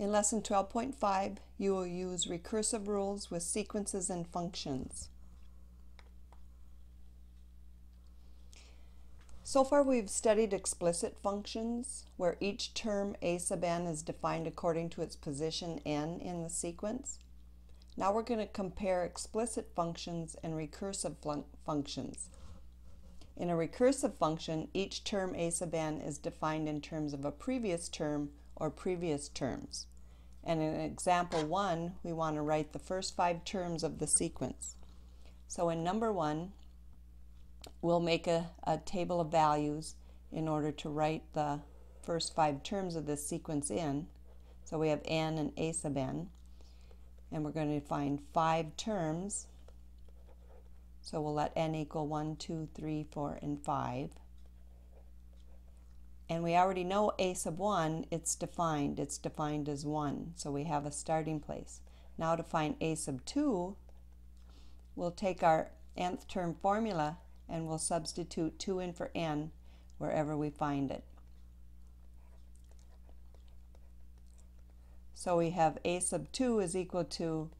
In lesson 12.5, you will use recursive rules with sequences and functions. So far we've studied explicit functions, where each term a sub n is defined according to its position n in the sequence. Now we're going to compare explicit functions and recursive fun functions. In a recursive function, each term a sub n is defined in terms of a previous term or previous terms. And in example 1, we want to write the first five terms of the sequence. So in number 1, we'll make a, a table of values in order to write the first five terms of this sequence in. So we have n and a sub n. And we're going to find five terms. So we'll let n equal 1, 2, 3, 4, and 5. And we already know a sub 1, it's defined. It's defined as 1, so we have a starting place. Now to find a sub 2, we'll take our nth term formula and we'll substitute 2 in for n wherever we find it. So we have a sub 2 is equal to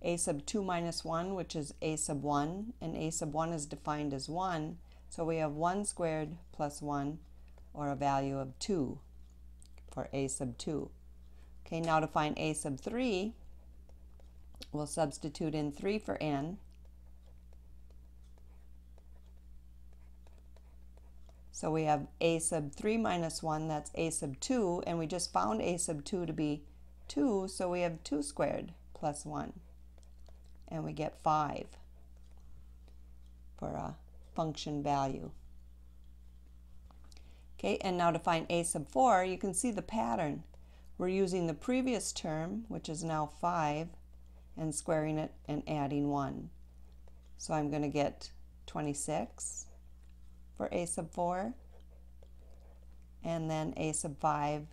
a sub 2 minus 1, which is a sub 1, and a sub 1 is defined as 1. So we have 1 squared plus 1 or a value of 2 for a sub 2. Okay, now to find a sub 3, we'll substitute in 3 for n. So we have a sub 3 minus 1, that's a sub 2, and we just found a sub 2 to be 2, so we have 2 squared plus 1, and we get 5 for a function value. Okay, and now to find a sub 4, you can see the pattern. We're using the previous term, which is now 5, and squaring it and adding 1. So I'm going to get 26 for a sub 4, and then a sub 5,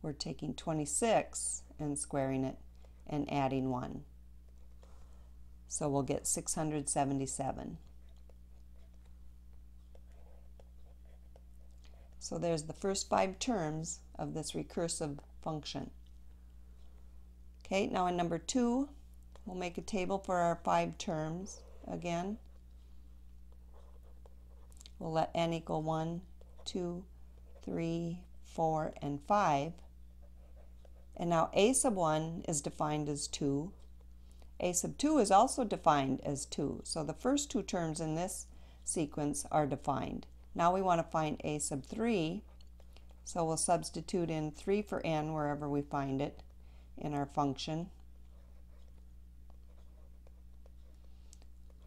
we're taking 26 and squaring it and adding 1. So we'll get 677. So there's the first five terms of this recursive function. Okay, now in number two, we'll make a table for our five terms again. We'll let n equal 1, 2, 3, 4, and 5. And now a sub 1 is defined as 2. a sub 2 is also defined as 2. So the first two terms in this sequence are defined. Now we want to find a sub 3, so we'll substitute in 3 for n wherever we find it in our function.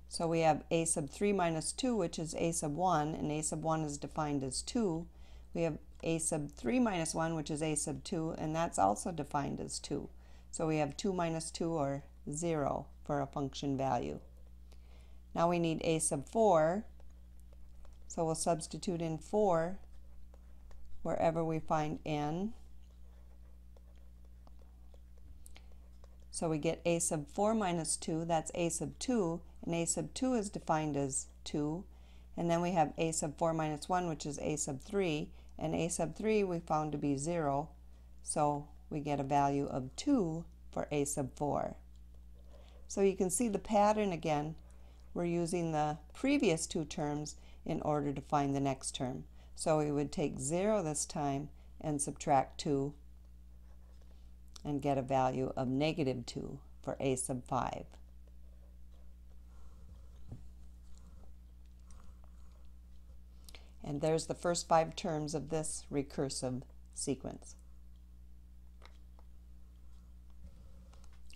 So we have a sub 3 minus 2, which is a sub 1, and a sub 1 is defined as 2. We have a sub 3 minus 1, which is a sub 2, and that's also defined as 2. So we have 2 minus 2, or 0, for a function value. Now we need a sub 4, so we'll substitute in 4 wherever we find n. So we get a sub 4 minus 2, that's a sub 2, and a sub 2 is defined as 2. And then we have a sub 4 minus 1, which is a sub 3, and a sub 3 we found to be 0, so we get a value of 2 for a sub 4. So you can see the pattern again. We're using the previous two terms in order to find the next term. So we would take 0 this time and subtract 2 and get a value of negative 2 for a sub 5. And there's the first five terms of this recursive sequence.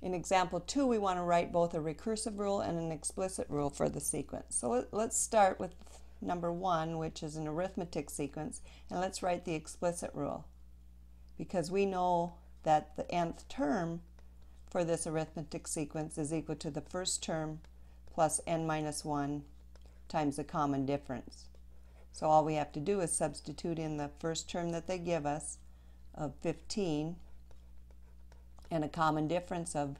In example 2, we want to write both a recursive rule and an explicit rule for the sequence. So let's start with number one, which is an arithmetic sequence, and let's write the explicit rule. Because we know that the nth term for this arithmetic sequence is equal to the first term plus n minus 1 times the common difference. So all we have to do is substitute in the first term that they give us of 15 and a common difference of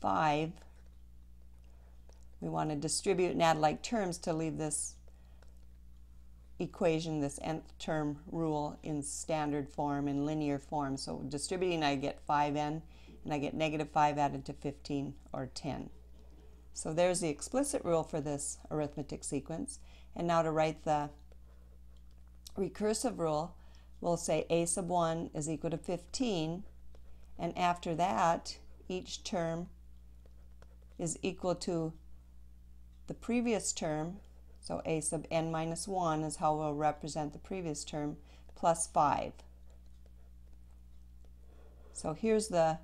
5. We want to distribute and add like terms to leave this equation, this nth term rule in standard form, in linear form. So distributing, I get 5n, and I get negative 5 added to 15, or 10. So there's the explicit rule for this arithmetic sequence. And now to write the recursive rule, we'll say a sub 1 is equal to 15, and after that, each term is equal to the previous term, so a sub n minus 1 is how we'll represent the previous term, plus 5. So here's the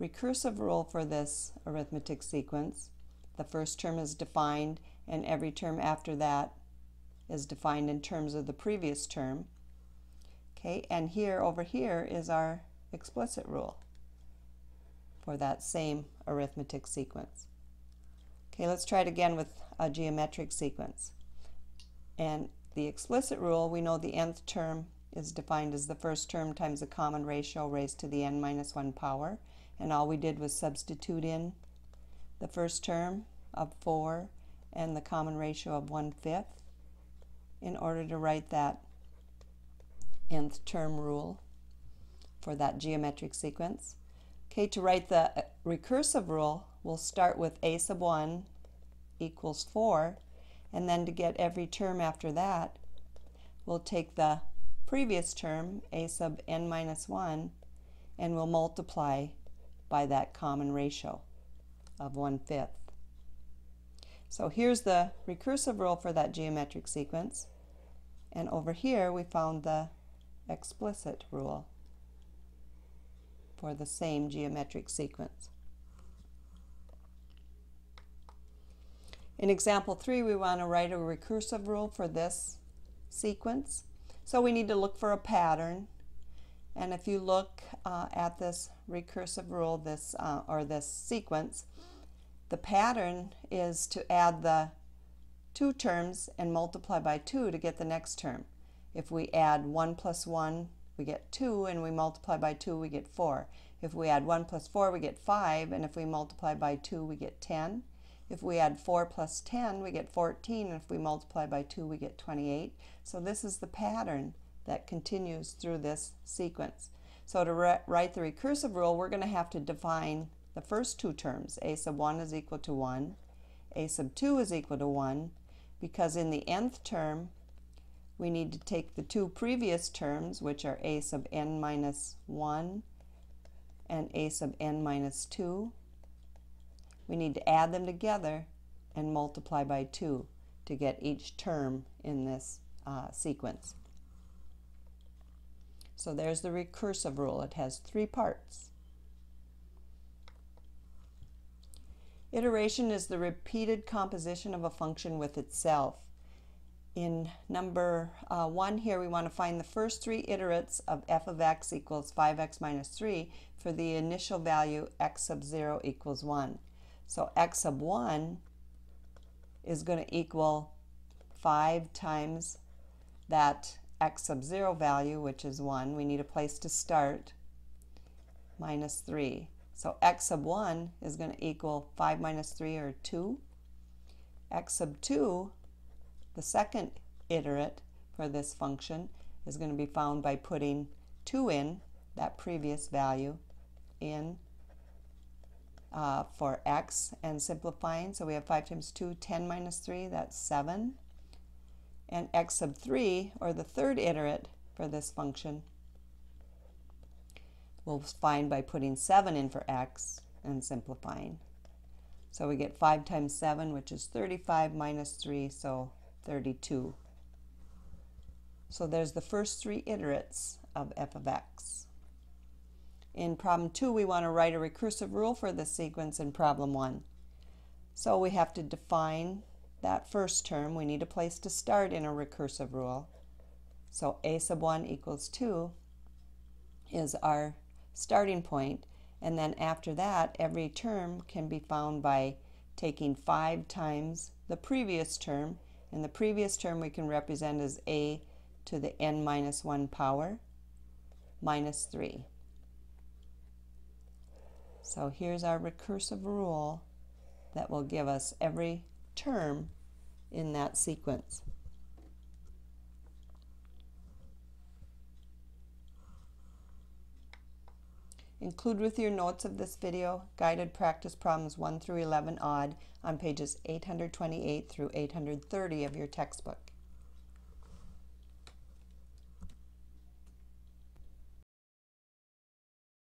recursive rule for this arithmetic sequence. The first term is defined, and every term after that is defined in terms of the previous term. Okay, and here over here is our explicit rule for that same arithmetic sequence. Okay, let's try it again with a geometric sequence. And the explicit rule, we know the nth term is defined as the first term times the common ratio raised to the n minus 1 power. And all we did was substitute in the first term of 4 and the common ratio of 1 fifth in order to write that nth term rule for that geometric sequence. Okay, to write the recursive rule, we'll start with a sub 1 equals 4, and then to get every term after that, we'll take the previous term, a sub n minus 1, and we'll multiply by that common ratio of 1 fifth. So here's the recursive rule for that geometric sequence. And over here we found the explicit rule for the same geometric sequence. In example 3, we want to write a recursive rule for this sequence. So we need to look for a pattern. And if you look uh, at this recursive rule, this uh, or this sequence, the pattern is to add the two terms and multiply by 2 to get the next term. If we add 1 plus 1 we get 2, and we multiply by 2, we get 4. If we add 1 plus 4, we get 5, and if we multiply by 2, we get 10. If we add 4 plus 10, we get 14, and if we multiply by 2, we get 28. So this is the pattern that continues through this sequence. So to write the recursive rule, we're going to have to define the first two terms. a sub 1 is equal to 1. a sub 2 is equal to 1 because in the nth term, we need to take the two previous terms, which are a sub n minus 1 and a sub n minus 2. We need to add them together and multiply by 2 to get each term in this uh, sequence. So there's the recursive rule. It has three parts. Iteration is the repeated composition of a function with itself in number uh, 1 here, we want to find the first three iterates of f of x equals 5x minus 3 for the initial value x sub 0 equals 1. So x sub 1 is going to equal 5 times that x sub 0 value, which is 1. We need a place to start, minus 3. So x sub 1 is going to equal 5 minus 3, or 2. x sub 2 the second iterate for this function is going to be found by putting 2 in, that previous value, in uh, for x and simplifying. So we have 5 times 2, 10 minus 3, that's 7. And x sub 3, or the third iterate for this function, we'll find by putting 7 in for x and simplifying. So we get 5 times 7, which is 35 minus 3, so 32. So there's the first three iterates of f of x. In problem 2, we want to write a recursive rule for this sequence in problem 1. So we have to define that first term. We need a place to start in a recursive rule. So a sub 1 equals 2 is our starting point. And then after that, every term can be found by taking 5 times the previous term and the previous term we can represent as a to the n minus 1 power minus 3. So here's our recursive rule that will give us every term in that sequence. Include with your notes of this video guided practice problems 1 through 11 odd on pages 828 through 830 of your textbook.